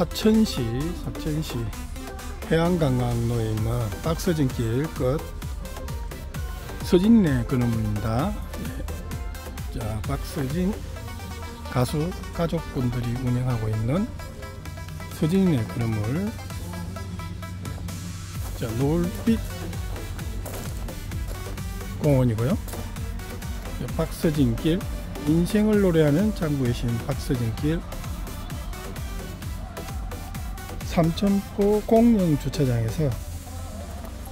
사천시 사천시 해안관광로에 있는 박서진길 끝 서진네 건어물입니다. 네. 자 박서진 가수 가족분들이 운영하고 있는 서진네 건어물 자 노을빛 공원이고요. 박서진길 인생을 노래하는 장구의 신 박서진길 삼천포 공영 주차장에서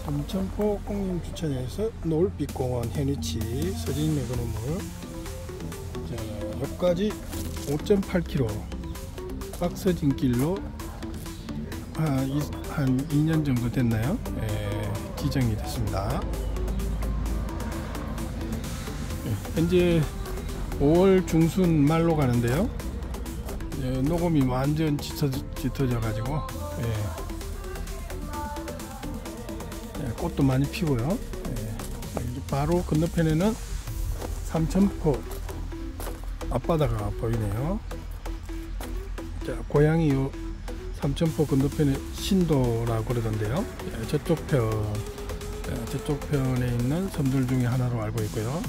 삼천포 공영 주차장에서 노을빛공원 해니치 서진의 건물 여기까지 5.8km 박서진 길로 한, 한 2년 정도 됐나요? 예, 지정이 됐습니다. 예, 현재 5월 중순 말로 가는데요. 예, 녹음이 완전 짙어, 짙어져 가지고 예. 예, 꽃도 많이 피고요 예. 바로 건너편에는 삼천포 앞바다가 보이네요 자, 고향이 요 삼천포 건너편에 신도라고 그러던데요 예, 저쪽 편 예, 저쪽 편에 있는 섬들 중에 하나로 알고 있고요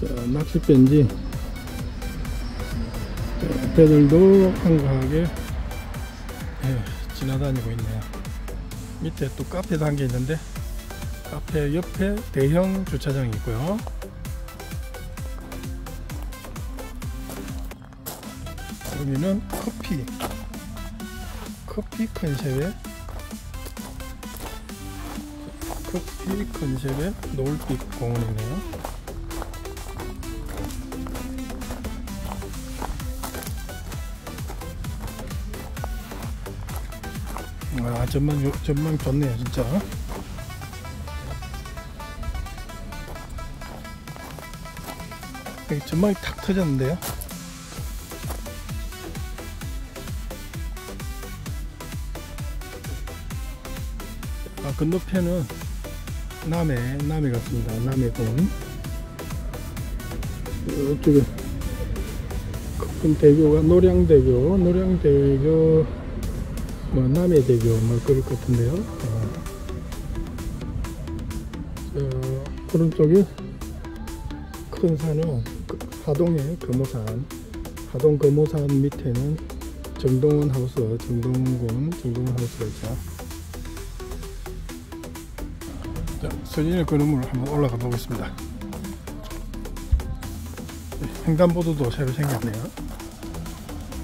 자, 낚시 뺀지 배들도 한가하게 예, 지나다니고 있네요. 밑에 또 카페도 한 개 있는데 카페 옆에 대형 주차장이 있고요. 여기는 커피 커피 컨셉의 커피 컨셉의 노을빛 공원이네요. 아 전망 전망 좋네요 진짜. 여기 전망이 탁 터졌는데요? 아 건너편은 남해 남해 같습니다. 남해군 이쪽에 큰 대교가 노량대교 노량대교 뭐 남해 대교 뭐 그럴 것 같은데요. 어. 저 오른쪽에 큰 산은 그 하동의 금호산. 하동 금호산 밑에는 정동원 하우스 정동군 정동원 하우스가 있죠 자, 서진의 그림으로 한번 올라가 보겠습니다. 횡단보도도 새로 생겼네요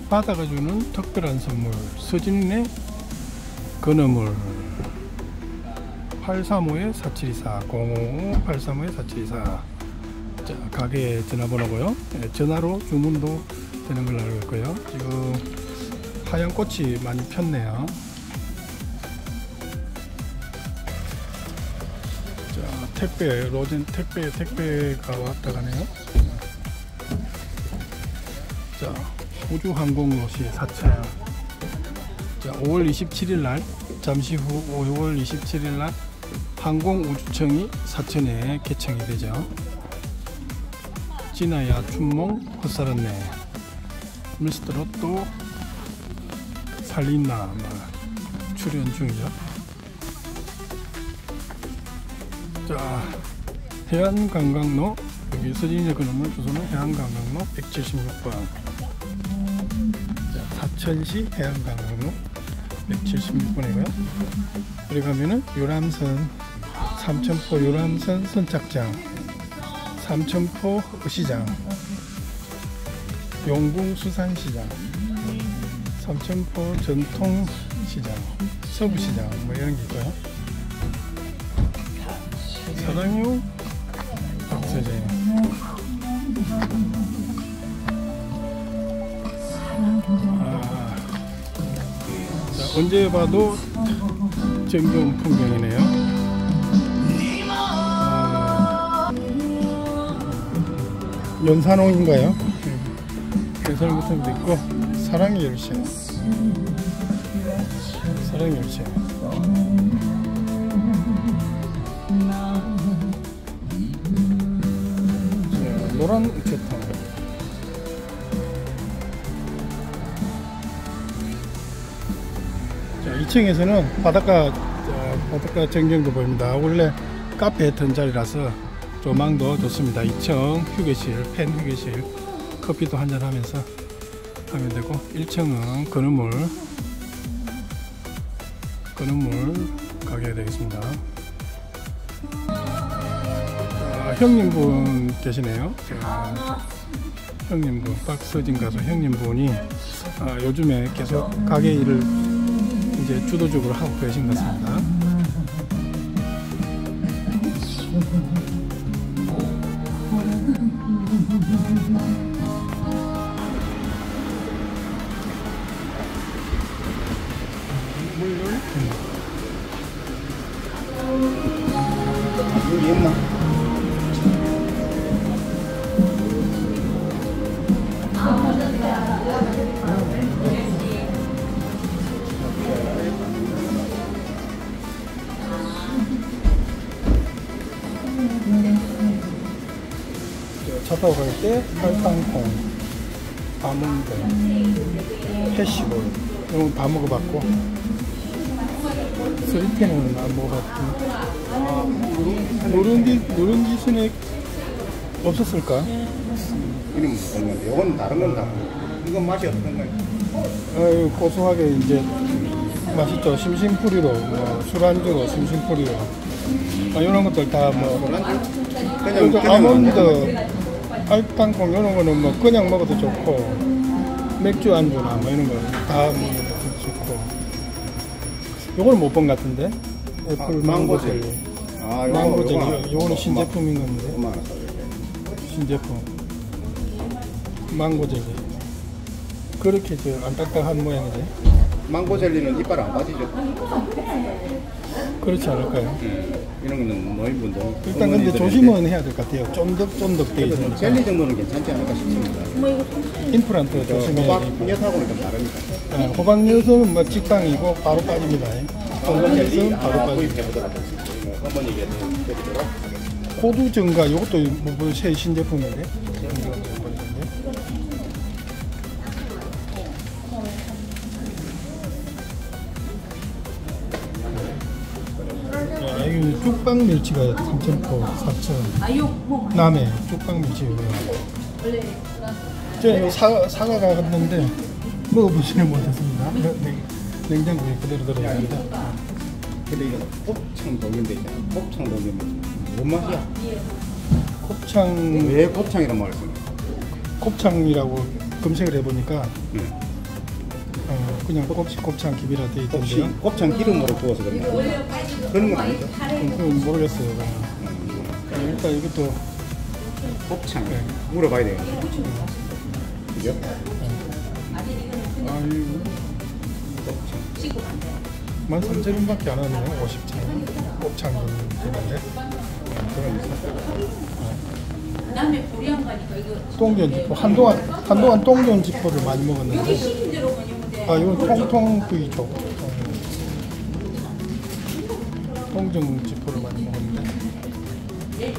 바다가 주는 특별한 선물 서진의 건어물. 835-4724 055-835-4724 자, 가게 전화번호고요. 네, 전화로 주문도 되는 걸로 알고 있고요. 지금 하얀 꽃이 많이 폈네요. 자 택배 로젠 택배 택배가 왔다 가네요. 자 우주항공로시 4차 자, 5월 27일 날 잠시 후 5월 27일 날 항공우주청이 사천에 개청이 되죠. 진아야 춘몽 헛살았네. 미스터 로또 살리나 출연 중이죠. 자 해안관광로 여기 서진이의 그놈은 주소는 해안관광로 176번 사천시 해안강로 176번이고요. 그리 가면은 요람선 삼천포 요람선 선착장 삼천포 시장 용궁 수산시장 삼천포 전통시장 서부시장 뭐 이런 게 있고요. 사랑용 박서재 언제 봐도 정겨운 풍경이네요. 아, 연산홍인가요? 것도 있고 사랑의 열쇠 사랑의 열쇠 노란 우체통 2층에서는 바닷가 어, 바닷가 전경도 보입니다. 원래 카페 했던 자리라서 조망도 좋습니다. 2층 휴게실, 펜 휴게실, 커피도 한잔 하면서 하면 되고 1층은 건어물 건어물 가게 되겠습니다. 아, 형님분 계시네요. 자, 형님분 박서진 가수 형님분이 아, 요즘에 계속 가게 일을 이제 주도적으로 하고 계신 것 같습니다. 갈때 팔빵콩, 바문대, 해시볼 이런 거 다 먹어봤고 스리테는 안 먹어봤고 누룽지 누룽지 스낵 없었을까? 이름 모르는데 요건 다른 건 다. 이건 맛이 어떤 거야? 아유 고소하게 이제 맛있죠 심심풀이로 뭐 술안주로 심심풀이로 아, 이런 것들 다뭐 그냥 아몬드, 알땅콩 이런 거는 뭐 그냥 먹어도 좋고 맥주 안주나 뭐 이런 거다 먹어도 좋고. 요거는 못본것 같은데? 애플 아, 망고 젤리. 아, 망고 젤리. 요거는 신제품인 건데. 신제품. 망고 젤리. 그렇게 저 안딱딱한 모양이지 망고 젤리는 이빨 안 빠지죠? 그렇지 않을까요? 음, 이런 거는 노인분들. 일단 근데 조심은 해야 될 것 같아요 쫀득쫀득 돼 그래도 있으니까 젤리 정도는 괜찮지 않을까 싶습니다. 임플란트 저 조심해야 호박 되고 엿하고는 좀 다르니까. 네, 호박엿은 뭐 직방이고 바로 빠집니다. 망고 젤리 호박엿은 바로 하나 빠집니다. 구입해보도록 하겠습니다. 이거 어머니에게 드리도록 하겠습니다. 호두 증가 이것도 뭐새 신제품인데. 이거. 야, 이 쭉빵 멸치가 3,000포, 4,000. 남해 쭉빵 멸치 유명하고. 제가 사, 사과가 갔는데 먹어보지는 못했습니다. 냉- 냉- 냉장고에 그대로 들어있습니다. 근데 이거 곱창 동인데 있잖아. 곱창 동이면 뭔 맛이야? 곱창 왜 곱창이란 말을 쓰는 거야? 곱창이라고 검색을 해보니까 응. 어, 그냥 곱창, 곱창 기비라 돼 혹시 있던데요. 곱창 기름으로 구워서 그런 거 아니야? 그런 건 아니죠? 음, 그건 모르겠어요. 그건. 음, 어, 일단 이것도 곱창 네. 물어봐야 되겠네. 그죠? 아유 곱창. 13,000원밖에 안 하네요. 50천 곱창 되는데 그런 있어. 남의 고리안 가니까 이거 똥전 지포 한동안 한동안 똥전 지포를 많이 먹었는데. 아 이건 통통 쪽 똥전 지포를 많이 먹었는데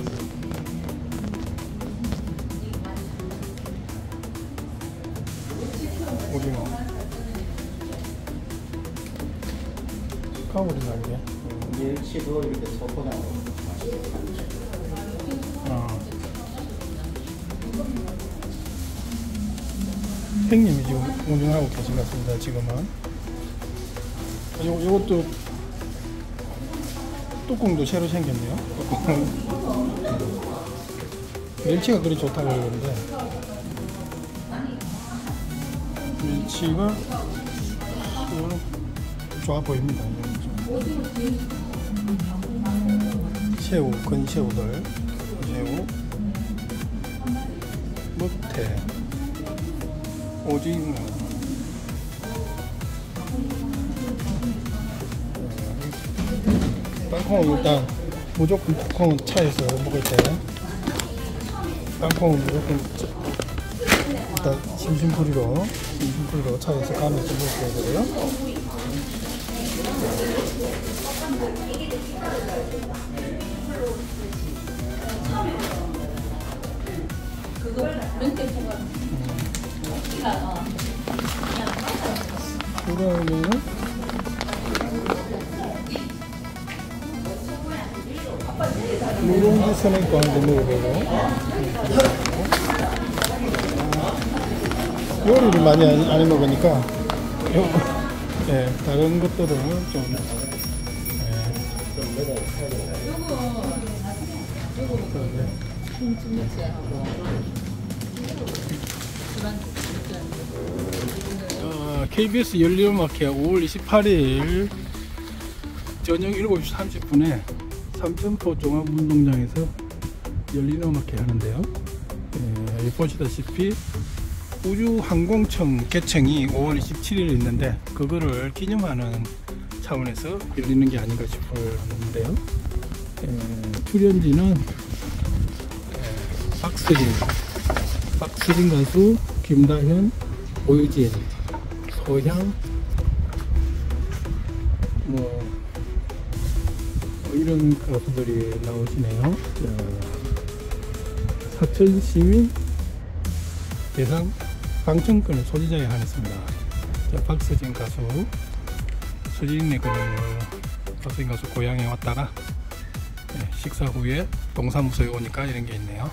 오징어. 카오리 날개 멸치도 이렇게 맛있게 어. 형님이 지금 운영하고 계신 것 같습니다. 지금은 요, 요것도 뚜껑도 새로 생겼네요. 멸치가 그리 좋다고 그러는데 멸치가 어, 좋아 보입니다. 새우, 건새우들, 새우, 무태, 오징어, 어, 땅콩은 일단 무조건 땅콩은 차에서 먹을 때 땅콩은 무조건 일단 심심풀이로 심심풀이로 차에서 가면서 먹어야 되고요. 그거 멘트가 그 돌아오면은 게 선에 관계는 오래고 요리를 많이 안, 안 해먹으니까 요, 예, 다른 것들은 좀 예. 요거 요거 김치 무치하고 KBS 열린음악회 5월 28일 저녁 7시 30분에 삼천포 종합운동장에서 열린음악회 하는데요. 예, 보시다시피 우주항공청 개청이 5월 27일에 있는데 그거를 기념하는 차원에서 열리는 게 아닌가 싶었는데요. 예, 출연진은 예, 박수진, 박수진 가수, 김다현, 오유진, 소향, 뭐, 뭐 이런 가수들이 나오시네요. 자, 사천 시민 대상 방청권을 소지자에 한했습니다. 자, 박수진 가수, 수진의 그 박수진 가수 고향에 왔다가 네, 식사 후에 동사무소에 오니까 이런 게 있네요.